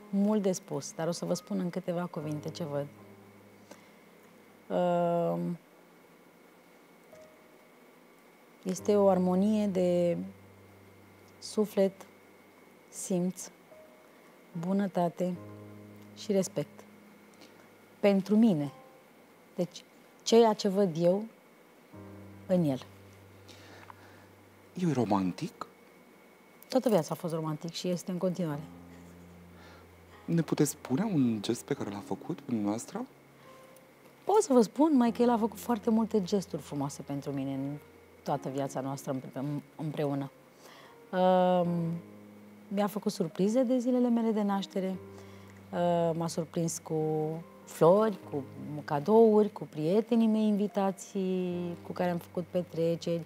mult de spus, dar o să vă spun în câteva cuvinte ce văd. Uh, Este o armonie de suflet, simț, bunătate și respect. Pentru mine. Deci, ceea ce văd eu în el. E romantic? Toată viața a fost romantic și este în continuare. Ne puteți spune un gest pe care l-a făcut pentru noastră? Pot să vă spun mai că el a făcut foarte multe gesturi frumoase pentru mine în toată viața noastră împreună. Uh, mi-a făcut surprize de zilele mele de naștere. Uh, m-a surprins cu flori, cu cadouri, cu prietenii mei invitații cu care am făcut petreceri.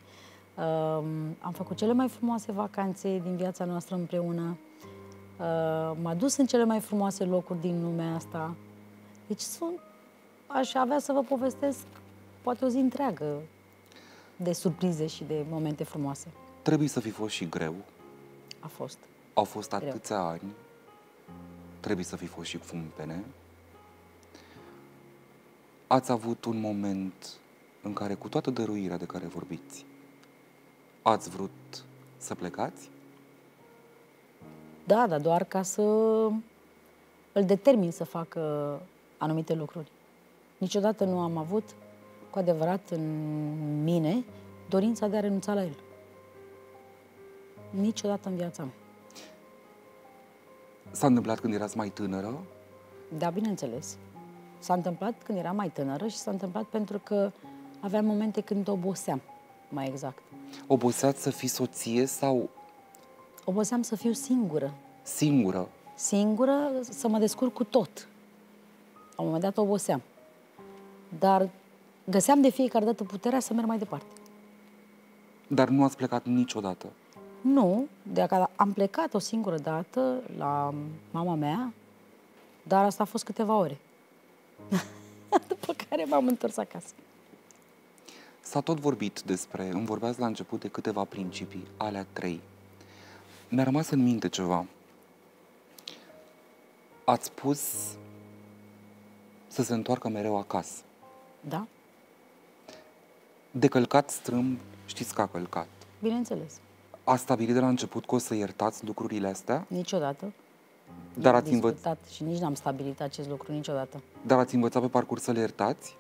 Uh, am făcut cele mai frumoase vacanțe din viața noastră împreună. Uh, m-a dus în cele mai frumoase locuri din lumea asta. Deci sunt, aș avea să vă povestesc poate o zi întreagă de surprize și de momente frumoase. Trebuie să fi fost și greu. A fost. Au fost atâția greu. ani. Trebuie să fi fost și fumpene. Ați avut un moment în care, cu toată dăruirea de care vorbiți, ați vrut să plecați? Da, dar doar ca să îl determin să facă anumite lucruri. Niciodată nu am avut cu adevărat în mine dorința de a renunța la el. Niciodată în viața mea. S-a întâmplat când erați mai tânără? Da, bineînțeles. S-a întâmplat când eram mai tânără și s-a întâmplat pentru că aveam momente când oboseam, mai exact. Oboseați să fii soție sau... Oboseam să fiu singură. Singură? Singură, să mă descurc cu tot. La un moment dat oboseam. Dar găseam de fiecare dată puterea să merg mai departe. Dar nu ați plecat niciodată? Nu, de am plecat o singură dată la mama mea, dar asta a fost câteva ore. <laughs> După care m-am întors acasă. S-a tot vorbit despre, îmi vorbeați la început de câteva principii, alea trei. Mi-a rămas în minte ceva. Ați spus să se întoarcă mereu acasă. Da. De călcat strâmb, știți că a călcat. Bineînțeles. A stabilit de la început că o să iertați lucrurile astea? Niciodată. Dar ați învățat... Și nici n-am stabilit acest lucru niciodată. Dar ați învățat pe parcurs să le iertați?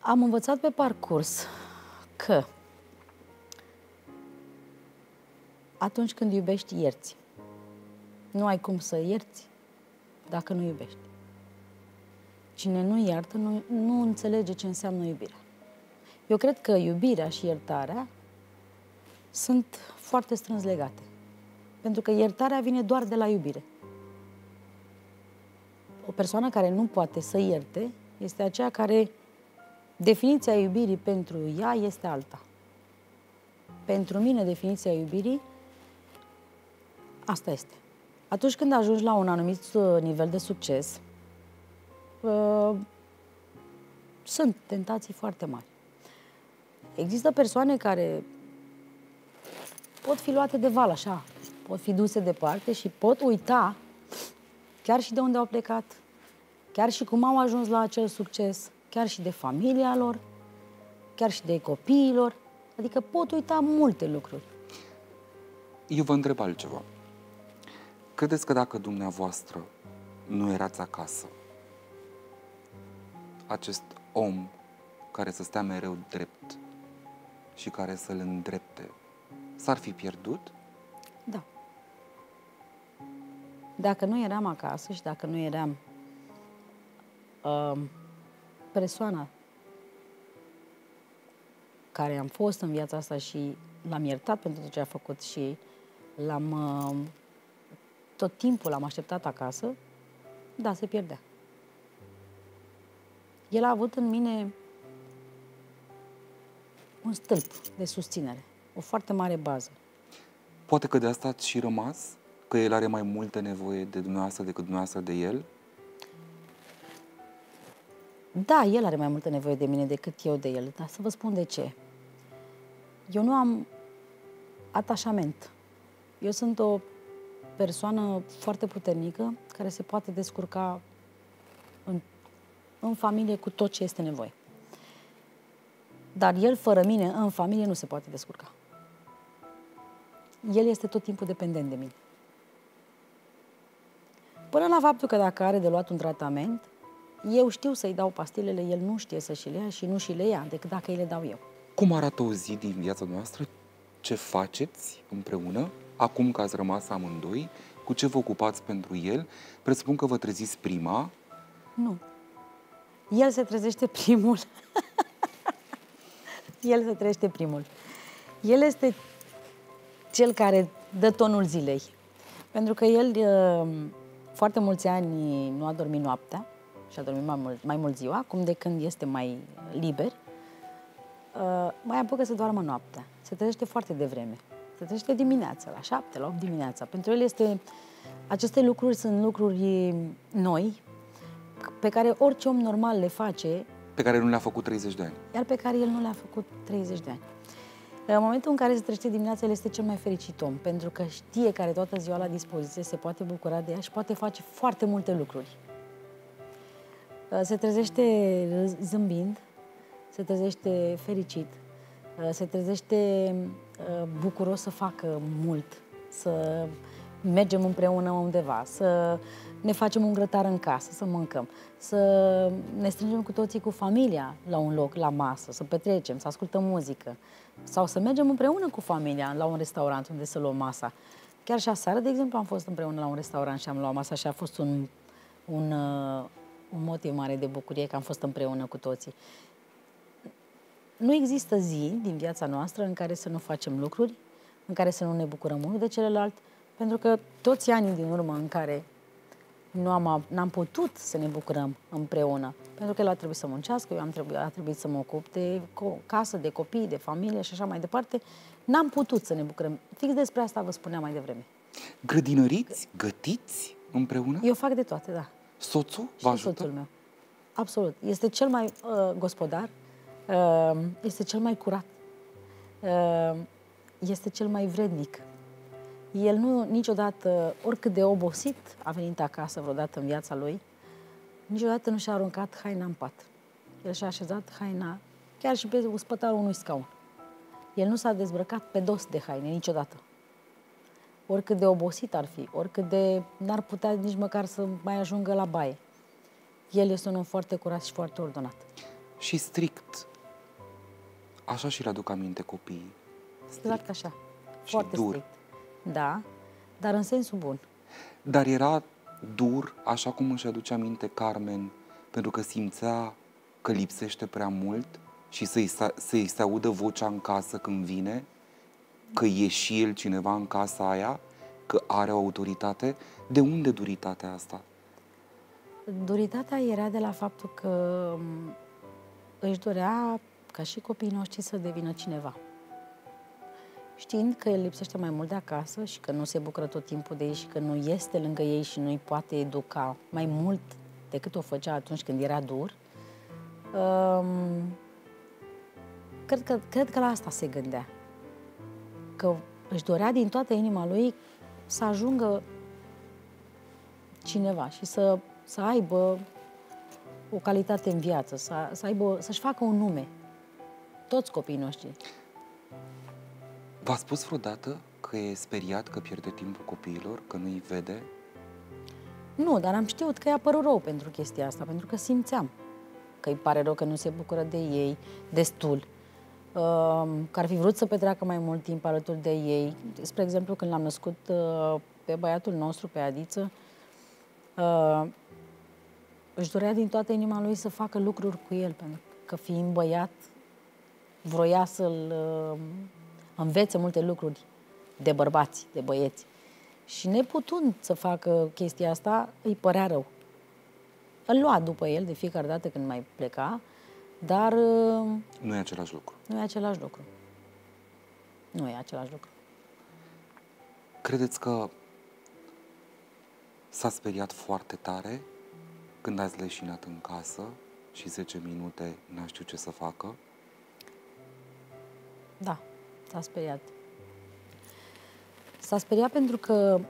Am învățat pe parcurs că atunci când iubești, ierți. Nu ai cum să ierți dacă nu iubești. Cine nu iartă, nu, nu înțelege ce înseamnă iubirea. Eu cred că iubirea și iertarea sunt foarte strâns legate. Pentru că iertarea vine doar de la iubire. O persoană care nu poate să ierte este aceea care definiția iubirii pentru ea este alta. Pentru mine, definiția iubirii, asta este. Atunci când ajungi la un anumit uh, nivel de succes, uh, sunt tentații foarte mari. Există persoane care pot fi luate de val, așa, pot fi duse departe și pot uita chiar și de unde au plecat, chiar și cum au ajuns la acel succes, chiar și de familia lor, chiar și de copiilor, adică pot uita multe lucruri. Eu vă întreb altceva. Credeți că dacă dumneavoastră nu erați acasă, acest om care să stea mereu drept și care să-l îndrepte, s-ar fi pierdut? Da. Dacă nu eram acasă și dacă nu eram uh, persoana care am fost în viața asta și l-am iertat pentru tot ce a făcut și l-am uh, tot timpul l-am așteptat acasă, da, se pierdea. El a avut în mine un stâlp de susținere, o foarte mare bază. Poate că de asta ați și rămas? Că el are mai multe nevoie de dumneavoastră decât dumneavoastră de el? Da, el are mai multă nevoie de mine decât eu de el, dar să vă spun de ce. Eu nu am atașament. Eu sunt o persoană foarte puternică care se poate descurca în, în familie cu tot ce este nevoie. Dar el, fără mine, în familie, nu se poate descurca. El este tot timpul dependent de mine. Până la faptul că dacă are de luat un tratament, eu știu să-i dau pastilele, el nu știe să și le ia și nu și le ia, decât dacă îi le dau eu. Cum arată o zi din viața noastră? Ce faceți împreună? Acum că ați rămas amândoi, cu ce vă ocupați pentru el? Presupun că vă treziți prima. Nu. El se trezește primul. <laughs> el se trezește primul. El este cel care dă tonul zilei. Pentru că el uh, foarte mulți ani nu a dormit noaptea și a dormit mai mult, mai mult ziua, acum de când este mai liber, uh, mai apucă să doarmă noaptea. Se trezește foarte devreme. Se trezește dimineața, la 7, la 8 dimineața. Pentru el este... Aceste lucruri sunt lucruri noi, pe care orice om normal le face. Pe care nu le-a făcut 30 de ani. Iar pe care el nu le-a făcut 30 de ani. În momentul în care se trește dimineața, el este cel mai fericit om, pentru că știe că are toată ziua la dispoziție, se poate bucura de ea și poate face foarte multe lucruri. Uh, se trezește zâmbind, se trezește fericit, uh, se trezește uh, bucuros să facă mult, să mergem împreună undeva, să ne facem un grătar în casă, să mâncăm, să ne strângem cu toții cu familia la un loc, la masă, să petrecem, să ascultăm muzică sau să mergem împreună cu familia la un restaurant unde să luăm masa. Chiar și aseară, de exemplu, am fost împreună la un restaurant și am luat masa și a fost un, un, uh, un motiv mare de bucurie că am fost împreună cu toții. Nu există zi din viața noastră în care să nu facem lucruri, în care să nu ne bucurăm unul de celălalt, pentru că toți anii din urmă în care nu am, n-am putut să ne bucurăm împreună. Pentru că el a trebuit să muncească, eu am trebuit, a trebuit să mă ocup de casă, de copii, de familie și așa mai departe. N-am putut să ne bucurăm. Fix despre asta vă spuneam mai devreme. Grădinăriți? Gătiți împreună? Eu fac de toate, da. Soțul vă ajută? soțul meu. Absolut. Este cel mai uh, gospodar, uh, este cel mai curat, uh, este cel mai vrednic el nu niciodată, oricât de obosit a venit acasă vreodată în viața lui, niciodată nu și-a aruncat haina în pat. El și-a așezat haina chiar și pe spătarul unui scaun. El nu s-a dezbrăcat pe dos de haine niciodată. Oricât de obosit ar fi, oricât de n-ar putea nici măcar să mai ajungă la baie. El este un om foarte curat și foarte ordonat. Și strict. Așa și-l aduc aminte copiii. Strict. Exact așa. Și foarte dur. strict. Da, dar în sensul bun. Dar era dur, așa cum își aduce aminte Carmen, pentru că simțea că lipsește prea mult și să-i, să-i se audă vocea în casă când vine, că e și el cineva în casa aia, că are o autoritate. De unde duritatea asta? Duritatea era de la faptul că își dorea ca și copiii noștri să devină cineva știind că el lipsește mai mult de acasă și că nu se bucură tot timpul de ei și că nu este lângă ei și nu îi poate educa mai mult decât o făcea atunci când era dur, um, cred, că, cred că la asta se gândea. Că își dorea din toată inima lui să ajungă cineva și să, să aibă o calitate în viață, să, să aibă, să-și facă un nume. Toți copiii noștri. V-a spus vreodată că e speriat că pierde timpul copiilor, că nu-i vede? Nu, dar am știut că i-a părut rău pentru chestia asta, pentru că simțeam că îi pare rău că nu se bucură de ei destul, um, că ar fi vrut să petreacă mai mult timp alături de ei. Spre exemplu, când l-am născut uh, pe băiatul nostru, pe Adiță, uh, își dorea din toată inima lui să facă lucruri cu el, pentru că fiind băiat, vroia să-l uh, învețe multe lucruri de bărbați, de băieți. Și neputând să facă chestia asta, îi părea rău. Îl lua după el de fiecare dată când mai pleca, dar... Uh, nu e același lucru. Nu e același lucru. Nu e același lucru. Credeți că s-a speriat foarte tare când ați leșinat în casă și 10 minute n-a știut ce să facă? Da. S-a speriat. S-a speriat pentru că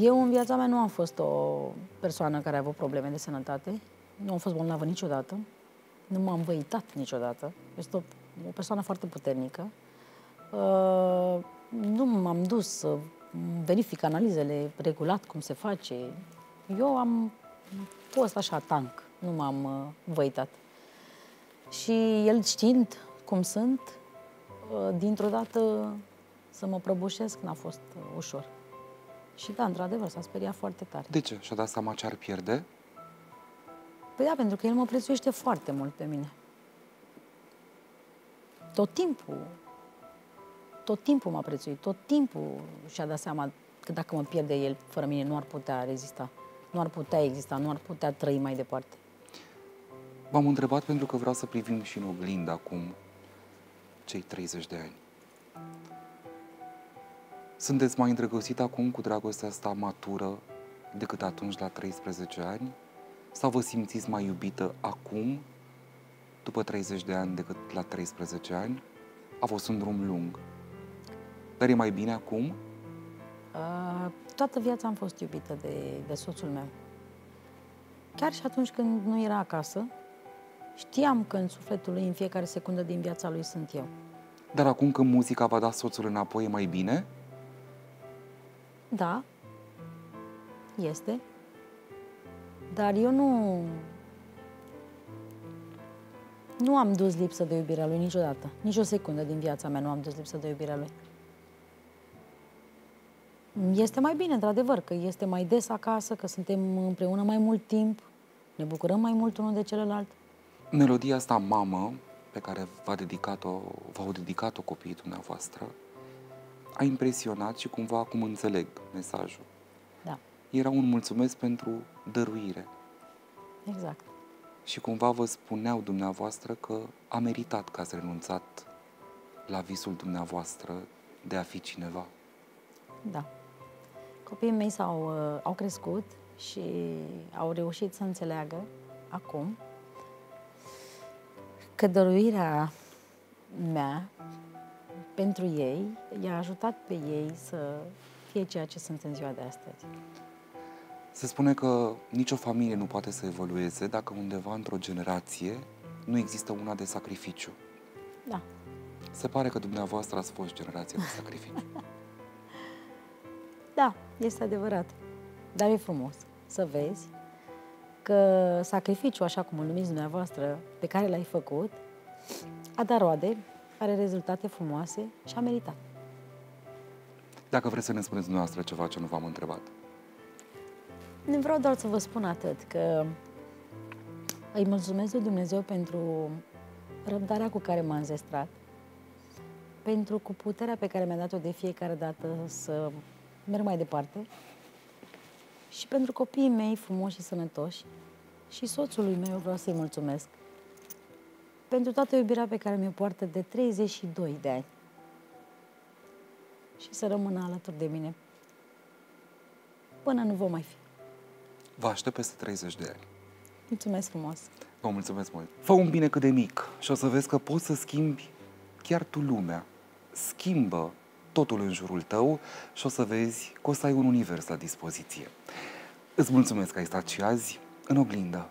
eu în viața mea nu am fost o persoană care a avut probleme de sănătate. Nu am fost bolnavă niciodată. Nu m-am văitat niciodată. Este o o persoană foarte puternică. Uh, nu m-am dus să verific analizele regulat, cum se face. Eu am fost așa tank, nu m-am uh, văitat. Și el știind cum sunt, uh, dintr-o dată să mă prăbușesc n-a fost uh, ușor. Și da, într-adevăr, s-a speriat foarte tare. De ce? Și-a dat seama ce ar pierde? Păi da, pentru că el mă prețuiește foarte mult pe mine. Tot timpul. Tot timpul m-a prețuit. Tot timpul și-a dat seama că dacă mă pierde el, fără mine, nu ar putea rezista. Nu ar putea exista, nu ar putea trăi mai departe. V-am întrebat pentru că vreau să privim și în oglindă acum cei 30 de ani. Sunteți mai îndrăgostit acum cu dragostea asta matură decât atunci la 13 ani? Sau vă simțiți mai iubită acum, după 30 de ani, decât la 13 ani? A fost un drum lung. Dar e mai bine acum? Uh, toată viața am fost iubită de, de soțul meu. Chiar și atunci când nu era acasă, știam că în sufletul lui, în fiecare secundă din viața lui, sunt eu. Dar acum când muzica va da soțul înapoi, e mai bine? Da, este. Dar eu nu... Nu am dus lipsă de iubirea lui niciodată. Nici o secundă din viața mea nu am dus lipsă de iubirea lui. Este mai bine, într-adevăr, că este mai des acasă, că suntem împreună mai mult timp, ne bucurăm mai mult unul de celălalt. Melodia asta, mamă, pe care v-a dedicat-o, v-au dedicat-o copiii dumneavoastră, a impresionat și cumva acum înțeleg mesajul. Da. Era un mulțumesc pentru dăruire. Exact. Și cumva vă spuneau dumneavoastră că a meritat că ați renunțat la visul dumneavoastră de a fi cineva. Da. Copiii mei s-au, uh, au crescut și au reușit să înțeleagă acum că dăruirea mea pentru ei i-a ajutat pe ei să fie ceea ce sunt în ziua de astăzi. Se spune că nicio familie nu poate să evolueze dacă undeva într-o generație nu există una de sacrificiu. Da. Se pare că dumneavoastră ați fost generația de sacrificiu. <laughs> Da, este adevărat. Dar e frumos să vezi că sacrificiul, așa cum îl numiți dumneavoastră, pe care l-ai făcut, a dat roade, are rezultate frumoase și a meritat. Dacă vreți să ne spuneți dumneavoastră ceva ce nu v-am întrebat. Nu vreau doar să vă spun atât, că îi mulțumesc lui Dumnezeu pentru răbdarea cu care m-a înzestrat, pentru cu puterea pe care mi-a dat-o de fiecare dată să merg mai departe și pentru copiii mei frumoși și sănătoși și soțului meu vreau să-i mulțumesc pentru toată iubirea pe care mi-o poartă de 32 de ani și să rămână alături de mine până nu vom mai fi. Vă aștept peste 30 de ani. Mulțumesc frumos! Vă mulțumesc mult! Fă un bine cât de mic și o să vezi că poți să schimbi chiar tu lumea. Schimbă totul în jurul tău și o să vezi că o să ai un univers la dispoziție. Îți mulțumesc că ai stat și azi în oglindă